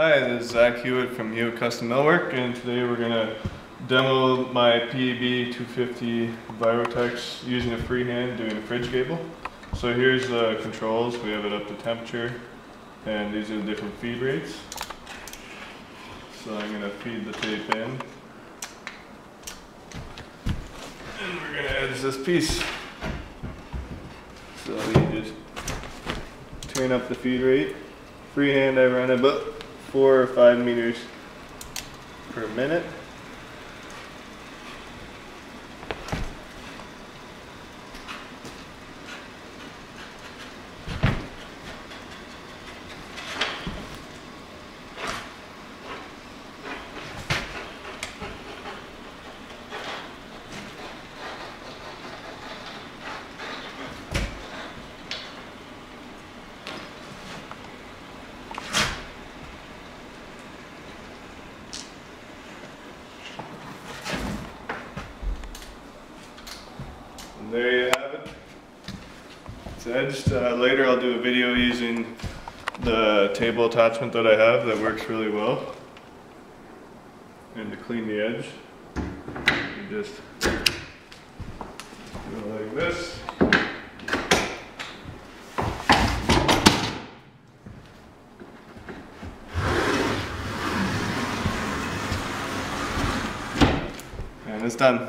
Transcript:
Hi, this is Zach Hewitt from Hewitt Custom Millwork, and today we're gonna demo my PEB 250 Virutex using a freehand doing a fridge gable. So here's the controls. We have it up to temperature, and these are the different feed rates. So I'm gonna feed the tape in. And we're gonna edge this piece. So you just turn up the feed rate. Freehand I run about four or five meters per minute. And there you have it. It's edged. Uh, later I'll do a video using the table attachment that I have that works really well. And to clean the edge, you just do it like this. And it's done.